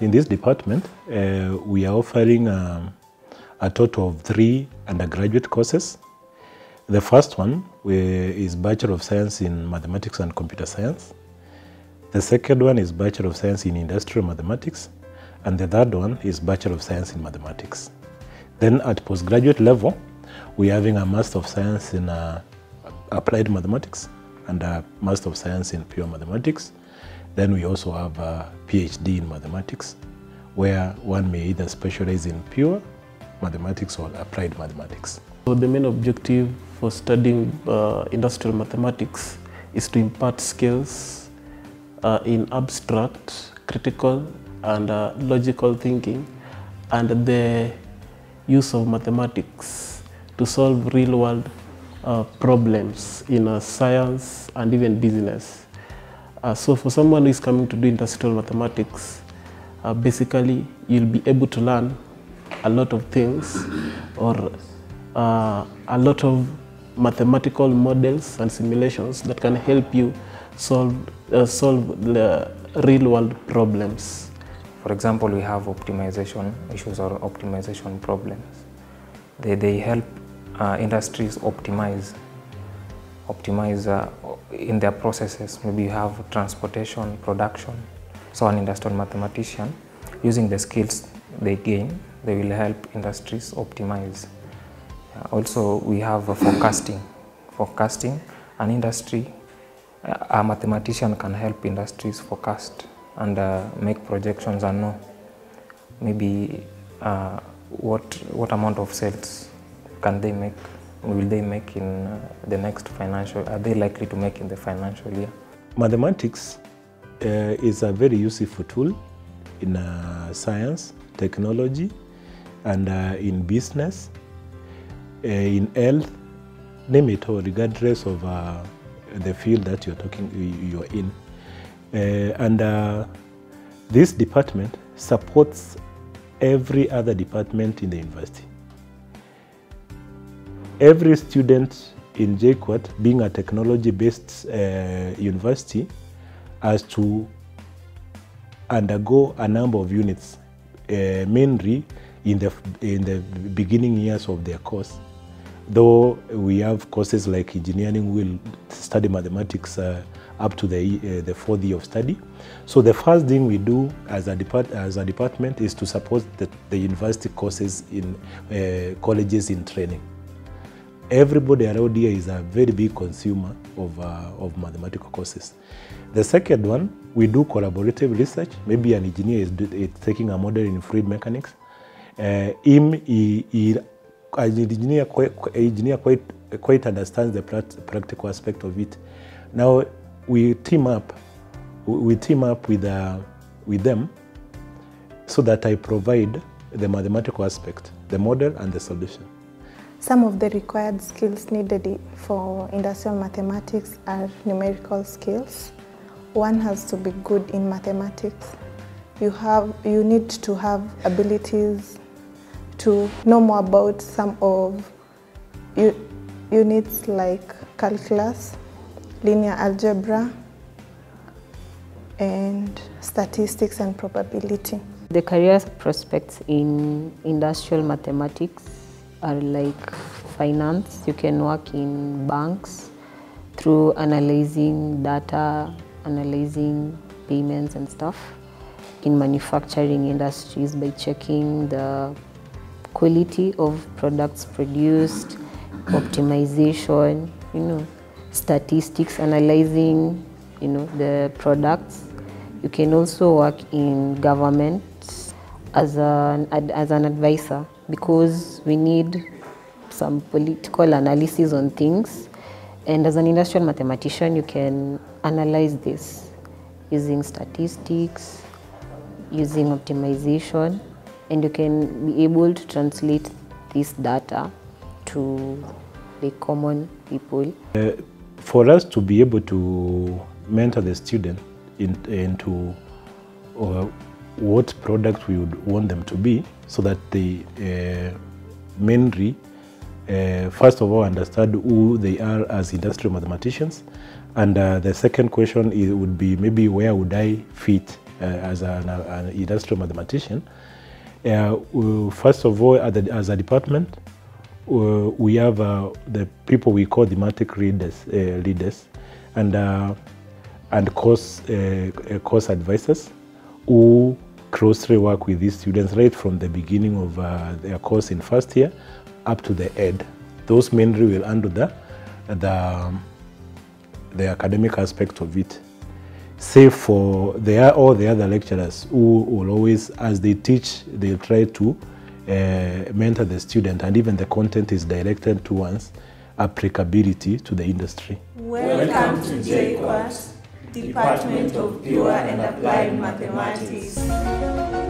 in this department, uh, we are offering um, a total of three undergraduate courses. The first one is Bachelor of Science in Mathematics and Computer Science. The second one is Bachelor of Science in Industrial Mathematics. And the third one is Bachelor of Science in Mathematics. Then at postgraduate level, we're having a Master of Science in uh, Applied Mathematics and a Master of Science in Pure Mathematics. Then we also have a PhD in Mathematics, where one may either specialize in pure mathematics or applied mathematics. So the main objective for studying uh, industrial mathematics is to impart skills uh, in abstract, critical, and uh, logical thinking, and the use of mathematics to solve real-world uh, problems in uh, science and even business. Uh, so for someone who is coming to do industrial mathematics, uh, basically you'll be able to learn a lot of things or uh, a lot of mathematical models and simulations that can help you solve, uh, solve the real world problems. For example, we have optimization issues or optimization problems. They, they help uh, industries optimize optimize uh, in their processes. Maybe you have transportation, production. So an industrial mathematician, using the skills they gain, they will help industries optimize. Uh, also, we have uh, forecasting. Forecasting, an industry, uh, a mathematician can help industries forecast and uh, make projections and know maybe uh, what, what amount of sales can they make will they make in uh, the next financial, are they likely to make in the financial year? Mathematics uh, is a very useful tool in uh, science, technology, and uh, in business, uh, in health, name it all, regardless of the field that you're talking, you- you're in. And this department supports every other department in the university. Every student in JKUAT, being a technology-based uh, university, has to undergo a number of units, uh, mainly in the in the beginning years of their course. Though we have courses like engineering, we'll study mathematics uh, up to the uh, the fourth year of study. So the first thing we do as a depart as a department is to support the, the university courses in uh, colleges in training everybody around here is a very big consumer of, uh, of mathematical courses. The second one, we do collaborative research. Maybe an engineer is, is taking a model in fluid mechanics. Uh, him, he, he, an engineer, quite, engineer quite, quite understands the practical aspect of it. Now, we team up, we team up with, uh, with them so that I provide the mathematical aspect, the model and the solution. Some of the required skills needed for industrial mathematics are numerical skills. One has to be good in mathematics. You have you need to have abilities to know more about some of units like calculus, linear algebra, and statistics and probability. The career prospects in industrial mathematics are like finance. You can work in banks through analyzing data, analyzing payments and stuff. In manufacturing industries by checking the quality of products produced, optimization, you know, statistics, analyzing, you know, the products. You can also work in government as an, as an advisor because we need some political analysis on things. And as an industrial mathematician, you can analyze this using statistics, using optimization, and you can be able to translate this data to the common people. for us to be able to mentor the student in, into uh, what product we would want them to be so that they uh, mainly uh, first of all understand who they are as industrial mathematicians and uh, the second question is, would be maybe where would i fit uh, as an, an industrial mathematician. Uh, first of all, the, as a department, uh, we have uh, the people we call thematic readers, leaders, and and course course advisors who closely work with these students right from the beginning of uh, their course in first year up to the end. Those mainly will handle the the um, the academic aspect of it. Save for the, all the other lecturers who will always, as they teach, they'll try to uh, mentor the student, and even the content is directed towards applicability to the industry. Welcome to JKUAT, Department of Pure and Applied Mathematics.